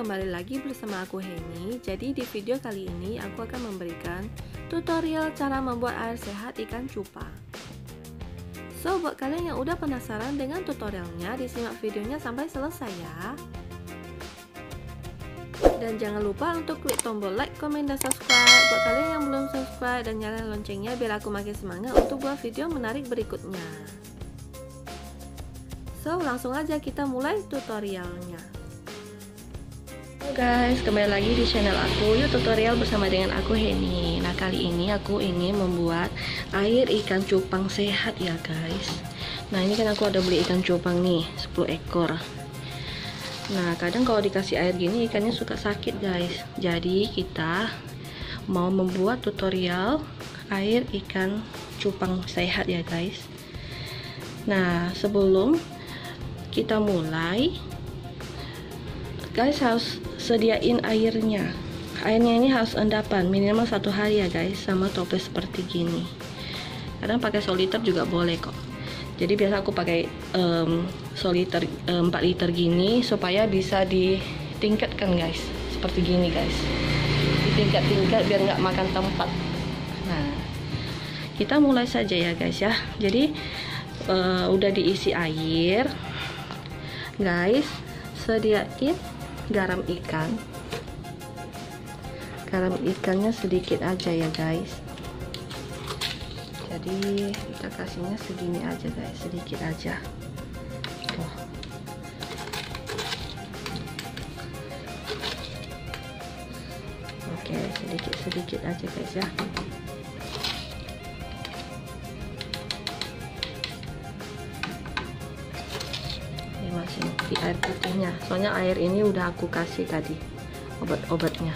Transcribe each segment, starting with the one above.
kembali lagi bersama aku Heni Jadi di video kali ini aku akan memberikan tutorial cara membuat air sehat ikan cupang So buat kalian yang udah penasaran dengan tutorialnya disimak videonya sampai selesai ya dan jangan lupa untuk klik tombol like, komen, dan subscribe buat kalian yang belum subscribe dan nyalain loncengnya biar aku makin semangat untuk buat video menarik berikutnya. So, langsung aja kita mulai tutorialnya. Halo guys, kembali lagi di channel aku Yuk tutorial bersama dengan aku Heni Nah kali ini aku ingin membuat air ikan cupang sehat ya guys Nah ini kan aku ada beli ikan cupang nih 10 ekor Nah, kadang kalau dikasih air gini ikannya suka sakit, guys. Jadi, kita mau membuat tutorial air ikan cupang sehat ya, guys. Nah, sebelum kita mulai, guys harus sediain airnya. Airnya ini harus endapan minimal satu hari ya, guys, sama toples seperti gini. Kadang pakai soliter juga boleh kok. Jadi biasa aku pakai um, soliter um, 4 liter gini supaya bisa ditingkatkan guys. Seperti gini guys. Ditingkat-tingkat biar nggak makan tempat. Nah kita mulai saja ya guys ya. Jadi uh, udah diisi air. Guys sediain garam ikan. Garam ikannya sedikit aja ya guys. Jadi kita kasihnya segini aja guys. Sedikit aja. Tuh. Oke sedikit sedikit aja guys ya masih di air putihnya. Soalnya air ini udah aku kasih tadi obat-obatnya.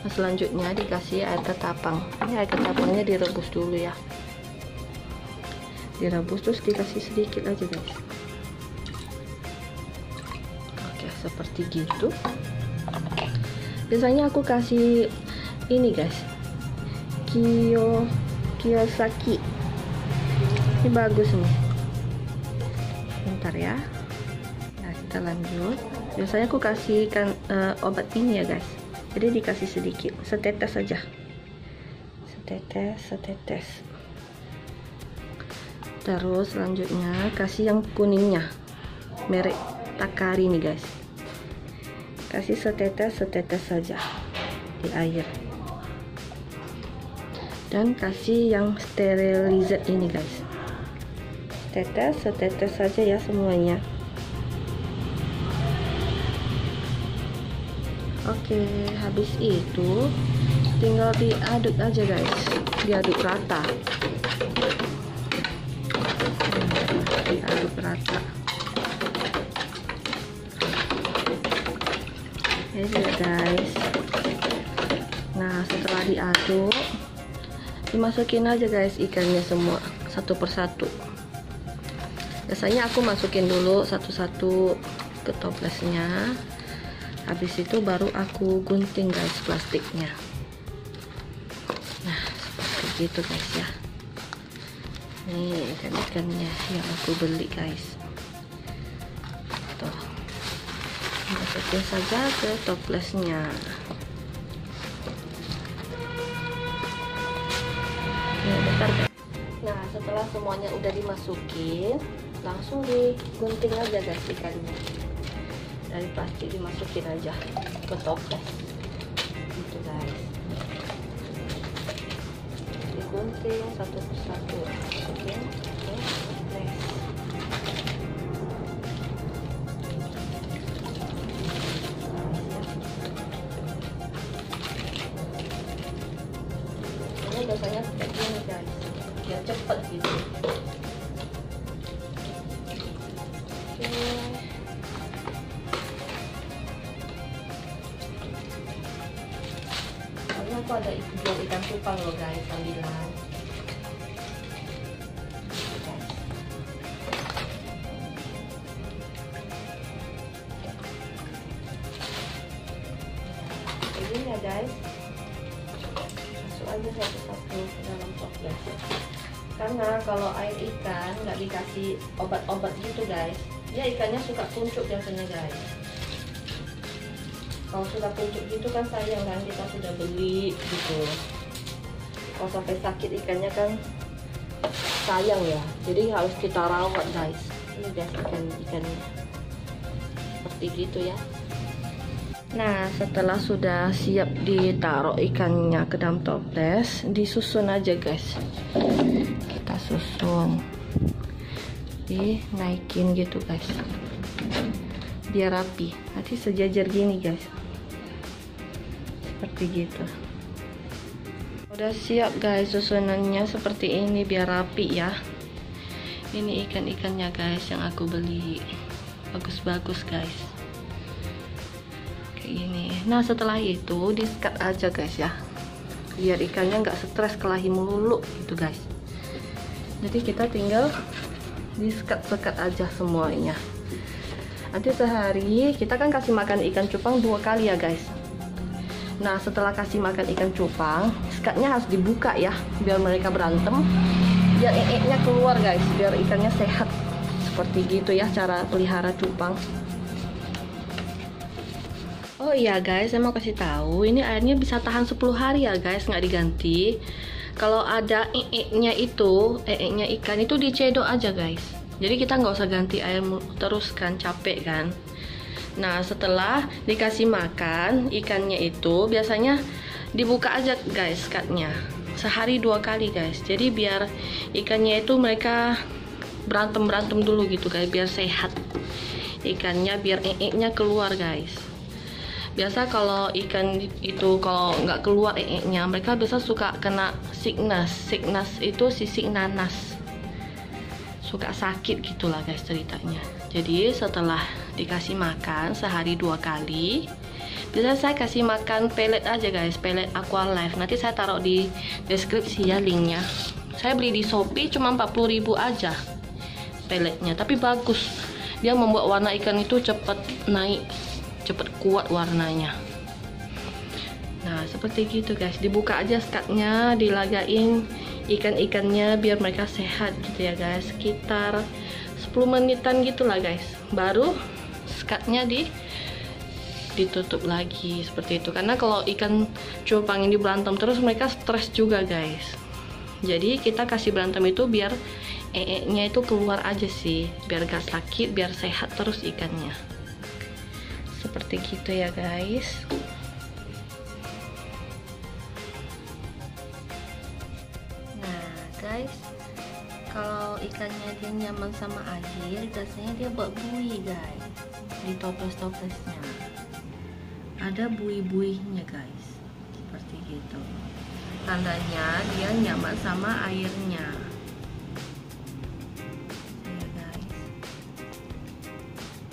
Nah selanjutnya dikasih air ketapang. Ini air ketapangnya direbus dulu ya. Direbus terus dikasih sedikit aja guys. Oke seperti gitu. Biasanya aku kasih ini guys. Kyo Kiyosaki. Ini bagus nih. Bentar ya kita lanjut. Biasanya aku kasih kan uh, obat ini ya guys. Jadi dikasih sedikit setetes saja. Setetes setetes. Terus selanjutnya kasih yang kuningnya. Merek Takari nih guys. Kasih setetes setetes saja di air. Dan kasih yang sterilizer ini guys. Setetes setetes saja ya semuanya oke habis itu tinggal diaduk aja guys. Diaduk rata. Diaduk rata. Ini ya guys. Nah setelah diaduk dimasukin aja guys ikannya semua satu persatu. Biasanya aku masukin dulu satu-satu ke toplesnya habis itu baru aku gunting guys plastiknya. Nah seperti itu guys ya. Nih ikan-ikannya yang aku beli guys. Tuh. Masukin saja ke toplesnya. Nah setelah semuanya udah dimasukin langsung digunting aja guys ikannya dari plastik dimasukin aja ke toples gitu guys. Digunting satu persatu. Masukin ke toples ini biasanya kayak gini guys. Biar cepet gitu loh guys sambilan ini ya guys. Masuk aja satu-satu ke dalam karena kalau air ikan nggak dikasih obat-obat gitu guys dia ikannya suka kuncup biasanya guys. Kalau sudah pucuk gitu kan sayang kan kita sudah beli gitu kalau sampai sakit ikannya kan sayang ya jadi harus kita rawat guys ini guys ikan ikannya seperti gitu ya Nah, setelah sudah siap ditaruh ikannya ke dalam toples, disusun aja guys. Kita susun. Di naikin gitu guys. Biar rapi. Nanti sejajar gini guys. Seperti gitu. Udah siap guys susunannya seperti ini biar rapi ya. Ini ikan-ikannya guys yang aku beli. Bagus-bagus guys. Ini nah setelah itu di sekat aja guys ya. Biar ikannya nggak stres kelahi melulu gitu guys. Jadi kita tinggal di sekat-sekat aja semuanya. Nanti sehari kita kan kasih makan ikan cupang dua kali ya guys nah setelah kasih makan ikan cupang sekatnya harus dibuka ya biar mereka berantem biar ee keluar guys biar ikannya sehat seperti gitu ya cara pelihara cupang Oh iya guys, saya mau kasih tahu, ini airnya bisa tahan 10 hari ya guys, nggak diganti. Kalau ada ee-nya itu, ee-nya ikan itu dicedok aja guys. Jadi kita nggak usah ganti air terus kan, capek kan. Nah setelah dikasih makan ikannya itu biasanya dibuka aja guys katnya. Sehari dua kali guys. Jadi biar ikannya itu mereka berantem berantem dulu gitu guys, biar sehat. Ikannya, biar ee-nya keluar guys. Biasa kalau ikan itu kalau nggak keluar ee-nya mereka biasa suka kena sickness. Sickness itu sisik nanas. Suka sakit gitulah guys ceritanya. Jadi setelah dikasih makan sehari dua kali. Bisa saya kasih makan pelet aja guys. Pelet aqua life. Nanti saya taruh di deskripsi ya linknya. Saya beli di shopee cuma 40.000 aja peletnya tapi bagus. Dia membuat warna ikan itu cepat naik cepet kuat warnanya. Nah seperti gitu guys. Dibuka aja skatnya dilagain ikan-ikannya biar mereka sehat gitu ya guys. Sekitar 10 menitan gitulah guys. Baru skatnya di ditutup lagi seperti itu. Karena kalau ikan cupang ini berantem terus mereka stres juga guys. Jadi kita kasih berantem itu biar ee nya itu keluar aja sih. Biar gak sakit biar sehat terus ikannya. Seperti gitu ya guys ikannya dia nyaman sama air biasanya dia buat buih guys. Di toples-toplesnya. Ada buih-buihnya guys. Seperti gitu. Tandanya dia nyaman sama airnya. Ya guys.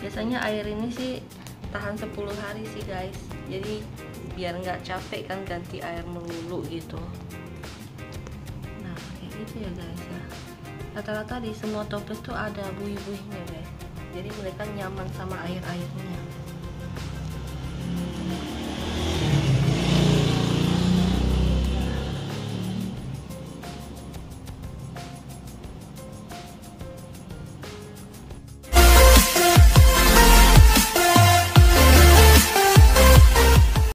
Biasanya air ini sih tahan 10 hari sih guys. Jadi biar nggak capek kan ganti air melulu gitu. Nah kayak gitu ya guys ya rata-rata di semua toples tuh ada buih-buihnya guys. Jadi mereka nyaman sama air-airnya